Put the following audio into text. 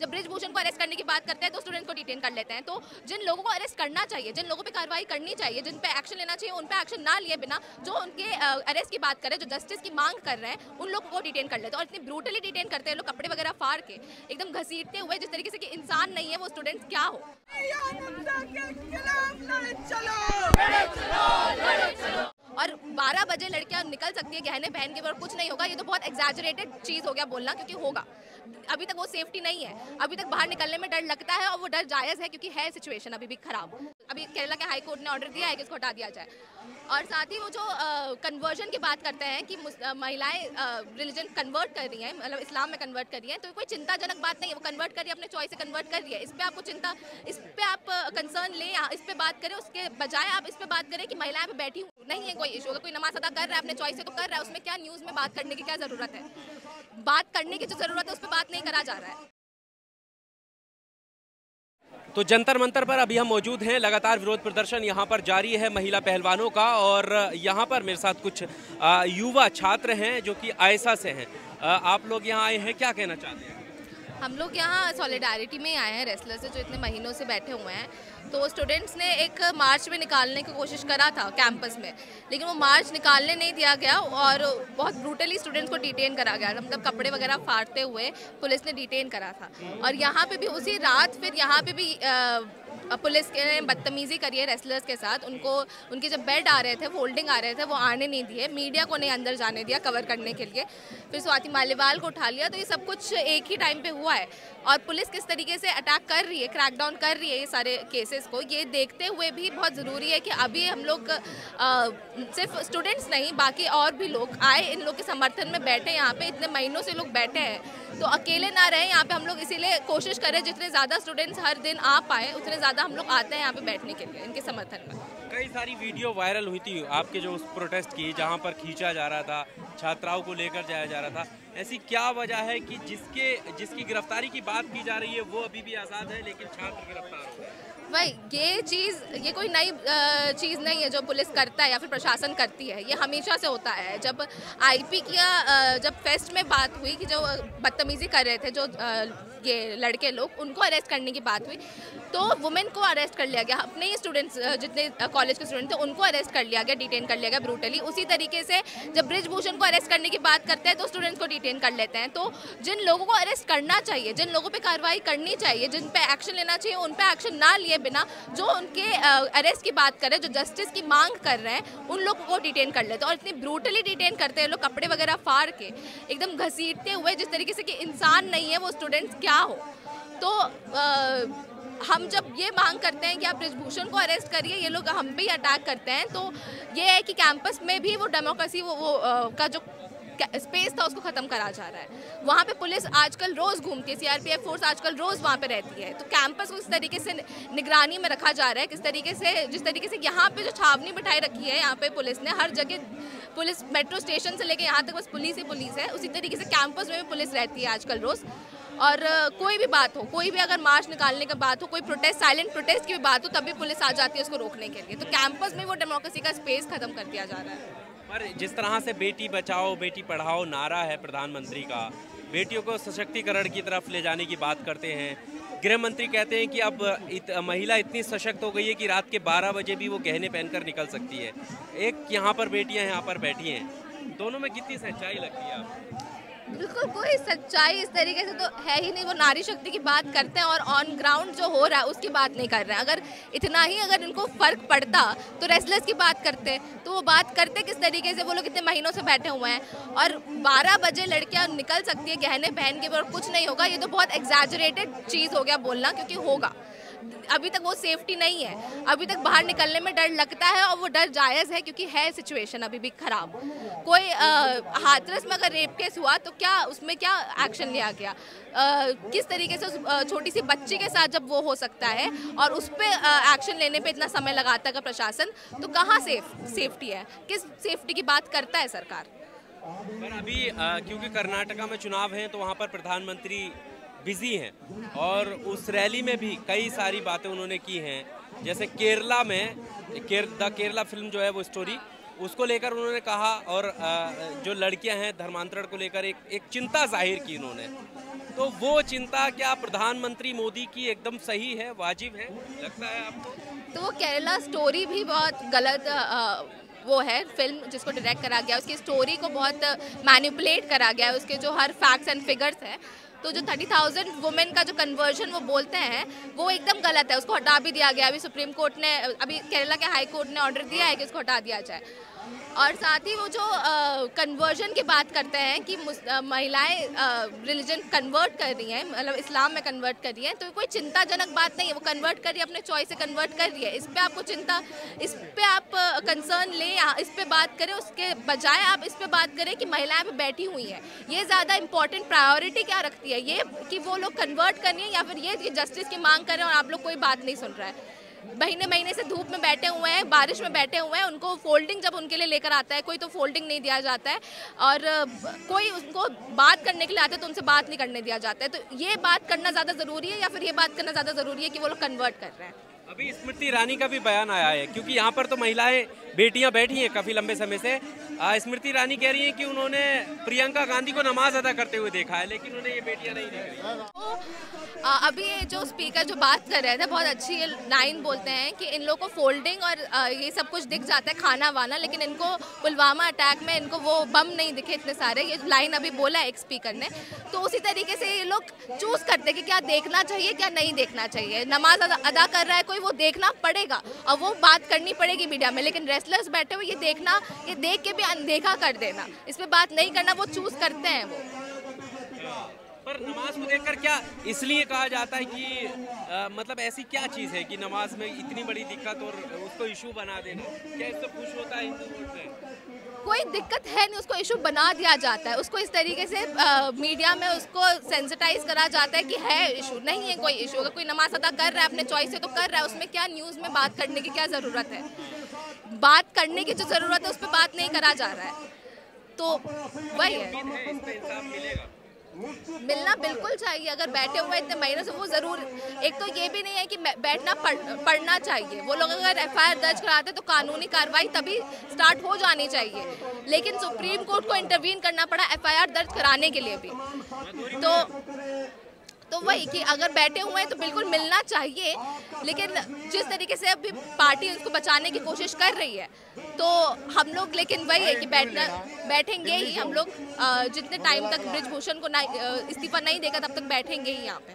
जब ब्रिजभूषण को अरेस्ट करने की बात करते हैं तो स्टूडेंट्स को डिटेन कर लेते हैं। तो जिन लोगों को अरेस्ट करना चाहिए, जिन लोगों पे कार्रवाई करनी चाहिए, जिन पे एक्शन लेना चाहिए, उन पे एक्शन ना लिए बिना जो उनके अरेस्ट की बात करें, जो जस्टिस की मांग कर रहे हैं, उन लोगों को डिटेन कर लेते हैं। और इतनी ब्रूटली डिटेन करते हैं लोग कपड़े वगैरह फाड़ के, एकदम घसीटते हुए, जिस तरीके से कि इंसान नहीं है, वो स्टूडेंट्स क्या हो? 12 बजे लड़कियाँ निकल सकती है गहने पहन के और कुछ नहीं होगा। ये तो बहुत एग्जैजरेटेड चीज़ हो गया बोलना, क्योंकि होगा। अभी तक वो सेफ्टी नहीं है। अभी तक बाहर निकलने में डर लगता है और वो डर जायज़ है, क्योंकि है सिचुएशन अभी भी खराब। अभी केरला के हाई कोर्ट ने ऑर्डर दिया है कि इसको हटा दिया जाए। और साथ ही वो जो कन्वर्जन की बात करते हैं कि महिलाएँ रिलीजन कन्वर्ट कर रही हैं मतलब इस्लाम में कन्वर्ट कर रही हैं तो कोई चिंताजनक बात नहीं है, वो कन्वर्ट कर रही है, अपने चॉइस से कन्वर्ट कर रही है। इस पर आपको चिंता, इस पर आप कंसर्न लें इस पर बात करें, उसके बजाय आप इस पर बात करें कि महिलाएँ बैठी नहीं है कोई इशू अगर कोई नमाज़ अदा कर रहा है, अपने चॉइस से तो कर रहा है, उसमें क्या न्यूज़ में बात करने की क्या ज़रूरत है? बात करने की जो ज़रूरत है, उस पर बात नहीं करा जा रहा है। तो जंतर मंतर पर अभी हम मौजूद हैं। लगातार विरोध प्रदर्शन यहाँ पर जारी है महिला पहलवानों का और यहाँ पर मेरे साथ कुछ युवा छात्र हैं जो कि आयसा से हैं। आप लोग यहाँ आए हैं, क्या कहना चाहते हैं? हम लोग यहाँ सॉलिडारिटी में आए हैं रेसलर से जो इतने महीनों से बैठे हुए हैं। तो स्टूडेंट्स ने एक मार्च में निकालने की कोशिश करा था कैंपस में लेकिन वो मार्च निकालने नहीं दिया गया और बहुत ब्रूटली स्टूडेंट्स को डिटेन करा गया। मतलब कपड़े वगैरह फाड़ते हुए पुलिस ने डिटेन करा था। और यहाँ पे भी उसी रात फिर यहाँ पे भी आ, पुलिस ने बदतमीज़ी करी है रेसलर्स के साथ। उनको, उनके जब बेड आ रहे थे फोल्डिंग आ रहे थे, वो आने नहीं दिए। मीडिया को नहीं अंदर जाने दिया कवर करने के लिए। फिर स्वाति मालीवाल को उठा लिया। तो ये सब कुछ एक ही टाइम पे हुआ है। और पुलिस किस तरीके से अटैक कर रही है क्रैकडाउन कर रही है ये सारे केसेस को, ये देखते हुए भी बहुत ज़रूरी है कि अभी हम लोग सिर्फ़ स्टूडेंट्स नहीं, बाकी और भी लोग आए, इन लोग के समर्थन में बैठे यहाँ पे इतने महीनों से लोग बैठे हैं। तो अकेले ना रहे, यहाँ पे हम लोग इसीलिए कोशिश करें, जितने ज़्यादा स्टूडेंट्स हर दिन आ पाए, उतने ज़्यादा हम लोग आते हैं यहाँ पे बैठने के लिए, इनके समर्थन में। कई सारी वीडियो वायरल हुई थी आपके जो उस प्रोटेस्ट की, जहाँ पर खींचा जा रहा था, छात्राओं को लेकर जाया जा रहा था। ऐसी क्या वजह है कि जिसके, जिसकी गिरफ्तारी की बात की जा रही है, वो अभी भी आज़ाद है, लेकिन छात्र गिरफ़्तार हो भाई, ये चीज़, ये कोई नई चीज़ नहीं है जो पुलिस करता है या फिर प्रशासन करती है। ये हमेशा से होता है। जब आईपी किया जब फेस्ट में बात हुई कि जो बदतमीज़ी कर रहे थे, जो ये लड़के लोग, उनको अरेस्ट करने की बात हुई तो वुमेन को अरेस्ट कर लिया गया। अपने ही स्टूडेंट्स जितने कॉलेज के स्टूडेंट थे, उनको अरेस्ट कर लिया गया, डिटेन कर लिया गया ब्रूटली। उसी तरीके से जब ब्रिजभूषण को अरेस्ट करने की बात करते हैं तो स्टूडेंट्स को डिटेन कर लेते हैं। तो जिन लोगों को अरेस्ट करना चाहिए, जिन लोगों पर कार्रवाई करनी चाहिए, जिन पर एक्शन लेना चाहिए, उन पर एक्शन ना लिए बिना जो उनके अरेस्ट की बात करें जो जस्टिस की मांग कर रहे हैं उन लोगों को डिटेन कर लेते हैं। और इतनी ब्रूटली डिटेन करते हैं लोग कपड़े वगैरह फाड़ के एकदम घसीटते हुए जिस तरीके से कि इंसान नहीं है वो स्टूडेंट्स क्या हो? तो आ, हम जब ये मांग करते हैं कि आप ब्रिजभूषण को अरेस्ट करिए ये लोग हम पे ही अटैक करते हैं। तो ये है कि कैंपस में भी वो डेमोक्रेसी वो, वो आ, का जो स्पेस था, उसको ख़त्म करा जा रहा है। वहाँ पे पुलिस आजकल रोज़ घूमती है सीआरपीएफ फोर्स आजकल रोज़ वहाँ पे रहती है। तो कैंपस को इस तरीके से निगरानी में रखा जा रहा है, किस तरीके से, जिस तरीके से यहाँ पे जो छावनी बिठाई रखी है, यहाँ पे पुलिस ने, हर जगह पुलिस मेट्रो स्टेशन से लेके यहाँ तक बस पुलिस ही पुलिस है, उसी तरीके से कैंपस में भी पुलिस रहती है आजकल रोज़। और कोई भी बात हो, कोई भी अगर मार्च निकालने की बात हो, कोई प्रोटेस्ट साइलेंट प्रोटेस्ट की भी बात हो तब भी पुलिस आ जाती है उसको रोकने के लिए। तो कैंपस में वो डेमोक्रेसी का स्पेस खत्म कर दिया जा रहा है। पर जिस तरह से बेटी बचाओ बेटी पढ़ाओ नारा है प्रधानमंत्री का बेटियों को सशक्तिकरण की तरफ़ ले जाने की बात करते हैं। गृह मंत्री कहते हैं कि अब इत, महिला इतनी सशक्त हो गई है कि रात के 12 बजे भी वो गहने पहनकर निकल सकती है। एक यहाँ पर बेटियाँ यहाँ पर बैठी हैं। दोनों में कितनी सच्चाई लगती है आप बिल्कुल कोई सच्चाई इस तरीके से तो है ही नहीं। वो नारी शक्ति की बात करते हैं और ऑन ग्राउंड जो हो रहा है, उसकी बात नहीं कर रहे हैं। अगर इतना ही अगर इनको फ़र्क पड़ता तो रेसलर्स की बात करते तो वो बात करते किस तरीके से? वो लोग इतने महीनों से बैठे हुए हैं। और 12 बजे लड़कियाँ निकल सकती है गहने पहन के और कुछ नहीं होगा। ये तो बहुत एग्जैजरेटेड चीज़ हो गया बोलना, क्योंकि होगा। अभी तक वो सेफ्टी नहीं है। अभी तक बाहर निकलने में डर लगता है और वो डर जायज़ है क्योंकि है सिचुएशन अभी भी ख़राब। कोई हाथरस में अगर रेप केस हुआ तो क्या उसमें क्या एक्शन लिया गया? आ, किस तरीके से उस छोटी सी बच्ची के साथ जब वो हो सकता है और उस पर एक्शन लेने पर इतना समय लगाता है प्रशासन तो कहाँ सेफ़ सेफ्टी है? किस सेफ्टी की बात करता है सरकार? पर अभी क्योंकि कर्नाटका में चुनाव है तो वहाँ पर प्रधानमंत्री बिज़ी हैं। और उस रैली में भी कई सारी बातें उन्होंने की हैं। जैसे केरला में केर, द केरला फ़िल्म जो है वो स्टोरी उसको लेकर उन्होंने कहा और जो लड़कियाँ हैं धर्मांतरण को लेकर एक एक चिंता ज़ाहिर की उन्होंने। तो वो चिंता क्या प्रधानमंत्री मोदी की एकदम सही है वाजिब है? लगता है आपको? तो वो केरला स्टोरी भी बहुत गलत वो है फ़िल्म जिसको डायरेक्ट करा गया उसकी स्टोरी को बहुत मैनिपुलेट करा गया है। उसके जो हर फैक्ट्स एंड फिगर्स हैं तो जो थर्टी थाउज़ेंड वुमेन का जो कन्वर्जन वो बोलते हैं, वो एकदम गलत है। उसको हटा भी दिया गया अभी सुप्रीम कोर्ट ने, अभी केरला के हाई कोर्ट ने ऑर्डर दिया है कि उसको हटा दिया जाए। और साथ ही वो जो कन्वर्जन की बात करते हैं कि महिलाएँ रिलीजन कन्वर्ट कर रही हैं मतलब इस्लाम में कन्वर्ट कर रही हैं तो कोई चिंताजनक बात नहीं है, वो कन्वर्ट कर रही है, अपने चॉइस से कन्वर्ट कर रही है। इस पर आपको चिंता, इस पर आप कंसर्न लें इस पर बात करें, उसके बजाय आप इस पर बात करें कि महिलाएँ भी बैठी हुई हैं। ये ज़्यादा इंपॉर्टेंट प्रायोरिटी क्या रखती है? ये कि वो लोग कन्वर्ट कर रही हैं, या फिर ये कि जस्टिस की मांग करें और आप लोग कोई बात नहीं सुन रहा है। महीने महीने से धूप में बैठे हुए हैं, बारिश में बैठे हुए हैं, उनको फोल्डिंग जब उनके लिए लेकर आता है, कोई तो फोल्डिंग नहीं दिया जाता है और कोई उनको बात करने के लिए आता है तो उनसे बात नहीं करने दिया जाता है। तो ये बात करना ज़्यादा ज़रूरी है या फिर ये बात करना ज़्यादा ज़रूरी है कि वो लोग कन्वर्ट कर रहे हैं? अभी स्मृति ईरानी का भी बयान आया है, क्योंकि यहाँ पर तो महिलाएँ, बेटियाँ बैठी हैं काफ़ी लंबे समय से स्मृति ईरानी कह रही हैं कि उन्होंने प्रियंका गांधी को नमाज़ अदा करते हुए देखा है, लेकिन उन्हें ये बेटियाँ नहीं दिख रही। अभी ये जो स्पीकर जो बात कर रहे थे बहुत अच्छी लाइन बोलते हैं कि इन लोगों को फोल्डिंग और ये सब कुछ दिख जाता है खाना वाना, लेकिन इनको पुलवामा अटैक में इनको वो बम नहीं दिखे इतने सारे। ये लाइन अभी बोला है एक स्पीकर ने। तो उसी तरीके से ये लोग चूज़ करते कि क्या देखना चाहिए, क्या नहीं देखना चाहिए। नमाज़ अदा कर रहा है कोई, वो देखना पड़ेगा। और वो बात करनी पड़ेगी मीडिया में, लेकिन रेस्लर्स बैठे हुए ये देखना, ये देख के भी अनदेखा कर देना। इस पर बात नहीं करना वो चूज़ करते हैं वो। पर नमाज़ को देखकर क्या इसलिए कहा जाता है कि आ, मतलब ऐसी क्या चीज़ है कि नमाज़ में इतनी बड़ी दिक्कत और उसको इशू बना देना? क्या इससे खुश होता है? हिंदू कोई दिक्कत है नहीं उसको इशू बना दिया जाता है। उसको इस तरीके से आ, मीडिया में उसको सेंसिटाइज करा जाता है कि है इशू नहीं है कोई इशू अगर कोई नमाज़ अदा कर रहा है अपने चॉइस से तो कर रहा है उसमें क्या न्यूज़ में बात करने की क्या ज़रूरत है? बात करने की जो ज़रूरत है उस पर बात नहीं करा जा रहा है। तो वही है। मिलना बिल्कुल चाहिए अगर बैठे हुए इतने महीनों से वो ज़रूर एक तो ये भी नहीं है कि बैठना पढ़, पढ़ना चाहिए। वो लोग अगर एफआईआर दर्ज कराते तो कानूनी कार्रवाई तभी स्टार्ट हो जानी चाहिए। लेकिन सुप्रीम कोर्ट को इंटरवीन करना पड़ा एफआईआर दर्ज कराने के लिए भी। तो तो वही कि अगर बैठे हुए हैं तो बिल्कुल मिलना चाहिए लेकिन जिस तरीके से अभी पार्टी उसको बचाने की कोशिश कर रही है तो हम लोग लेकिन वही है कि बैठना बैठेंगे ही हम लोग जितने टाइम तक ब्रिजभूषण को इस्तीफा नहीं देगा तब तक बैठेंगे ही यहाँ पे।